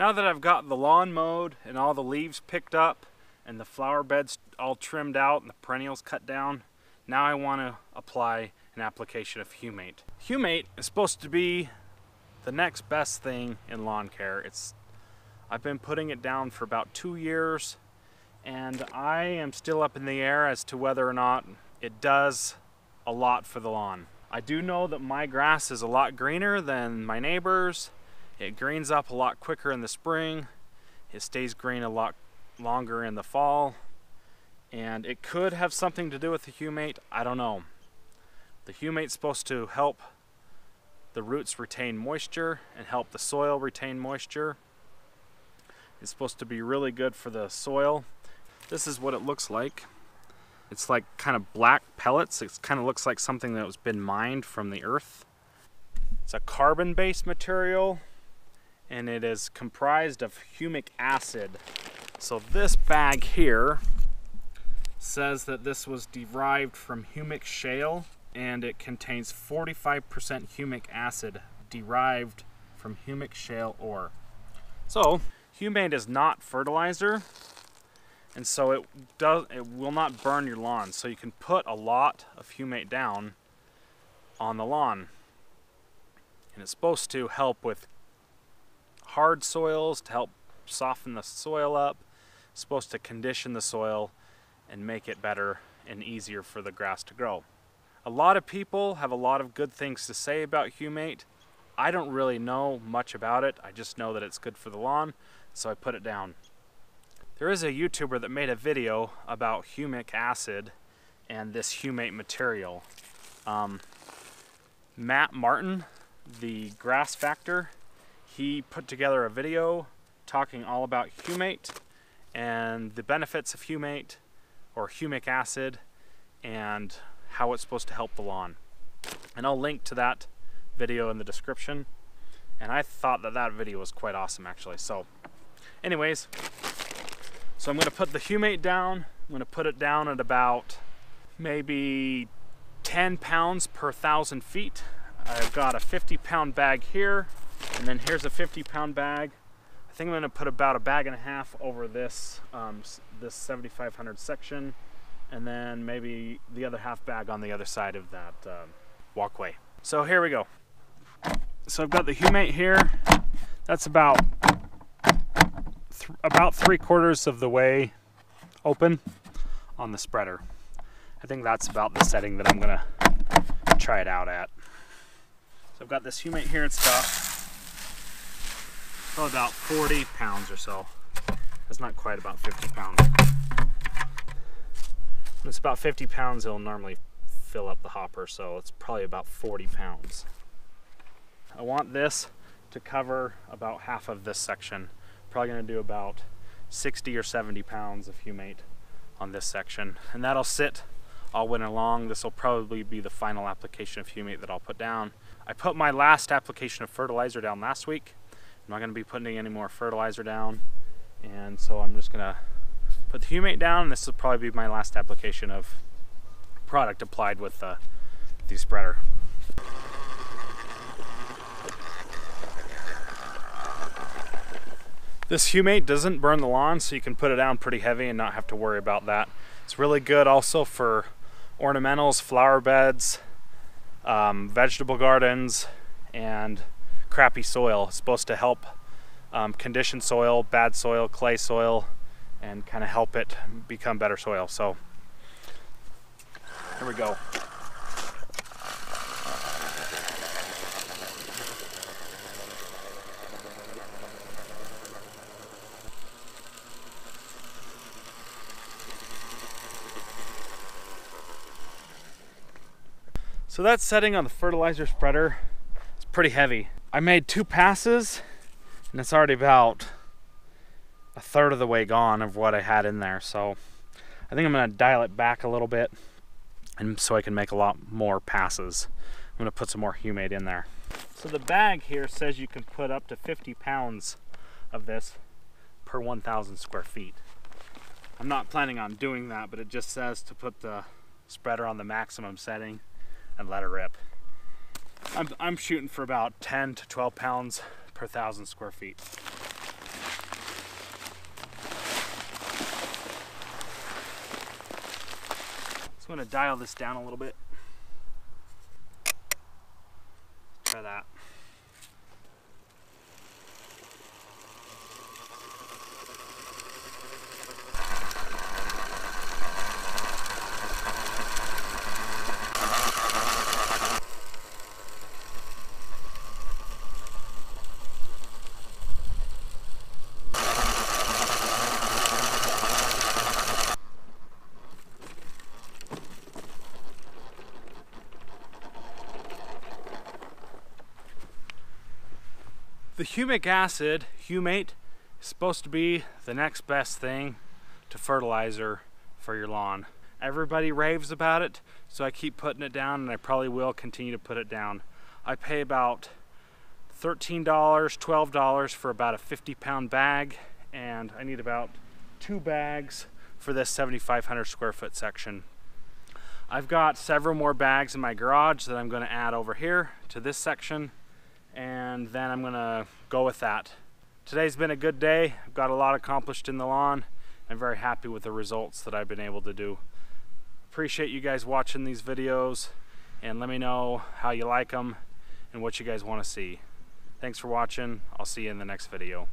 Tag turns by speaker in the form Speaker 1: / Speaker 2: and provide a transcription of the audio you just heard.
Speaker 1: Now that I've got the lawn mowed and all the leaves picked up and the flower beds all trimmed out and the perennials cut down, now I want to apply an application of Humate. Humate is supposed to be the next best thing in lawn care. It's I've been putting it down for about two years and I am still up in the air as to whether or not it does a lot for the lawn. I do know that my grass is a lot greener than my neighbors it greens up a lot quicker in the spring. It stays green a lot longer in the fall. And it could have something to do with the humate. I don't know. The humate's supposed to help the roots retain moisture and help the soil retain moisture. It's supposed to be really good for the soil. This is what it looks like. It's like kind of black pellets. It kind of looks like something that has been mined from the earth. It's a carbon-based material and it is comprised of humic acid. So this bag here says that this was derived from humic shale and it contains 45% humic acid derived from humic shale ore. So humate is not fertilizer and so it does it will not burn your lawn so you can put a lot of humate down on the lawn and it's supposed to help with hard soils to help soften the soil up. It's supposed to condition the soil and make it better and easier for the grass to grow. A lot of people have a lot of good things to say about humate. I don't really know much about it. I just know that it's good for the lawn, so I put it down. There is a YouTuber that made a video about humic acid and this humate material. Um, Matt Martin, the grass factor, he put together a video talking all about humate and the benefits of humate or humic acid and how it's supposed to help the lawn. And I'll link to that video in the description. And I thought that that video was quite awesome actually. So anyways, so I'm gonna put the humate down. I'm gonna put it down at about maybe 10 pounds per thousand feet. I've got a 50 pound bag here and then here's a 50 pound bag. I think I'm gonna put about a bag and a half over this, um, this 7500 section and then maybe the other half bag on the other side of that um, walkway. So here we go. So I've got the humate here. That's about th about three quarters of the way open on the spreader. I think that's about the setting that I'm gonna try it out at. So I've got this humate here, it's about probably about 40 pounds or so. That's not quite about 50 pounds. When it's about 50 pounds, it'll normally fill up the hopper, so it's probably about 40 pounds. I want this to cover about half of this section. Probably gonna do about 60 or 70 pounds of humate on this section. And that'll sit all winter long. This will probably be the final application of humate that I'll put down. I put my last application of fertilizer down last week. I'm not going to be putting any more fertilizer down and so I'm just going to put the humate down this will probably be my last application of product applied with the, the spreader. This humate doesn't burn the lawn so you can put it down pretty heavy and not have to worry about that. It's really good also for ornamentals, flower beds, um, vegetable gardens, and crappy soil. It's supposed to help um, condition soil, bad soil, clay soil, and kind of help it become better soil. So here we go. So that setting on the fertilizer spreader is pretty heavy. I made two passes and it's already about a third of the way gone of what I had in there. So I think I'm gonna dial it back a little bit and so I can make a lot more passes. I'm gonna put some more humate in there. So the bag here says you can put up to 50 pounds of this per 1,000 square feet. I'm not planning on doing that, but it just says to put the spreader on the maximum setting and let it rip. I'm, I'm shooting for about 10 to 12 pounds per thousand square feet. So I'm gonna dial this down a little bit. Try that. The humic acid, humate, is supposed to be the next best thing to fertilizer for your lawn. Everybody raves about it, so I keep putting it down and I probably will continue to put it down. I pay about $13, $12 for about a 50 pound bag and I need about two bags for this 7,500 square foot section. I've got several more bags in my garage that I'm going to add over here to this section and then I'm gonna go with that. Today's been a good day. I've got a lot accomplished in the lawn. I'm very happy with the results that I've been able to do. Appreciate you guys watching these videos and let me know how you like them and what you guys want to see. Thanks for watching. I'll see you in the next video.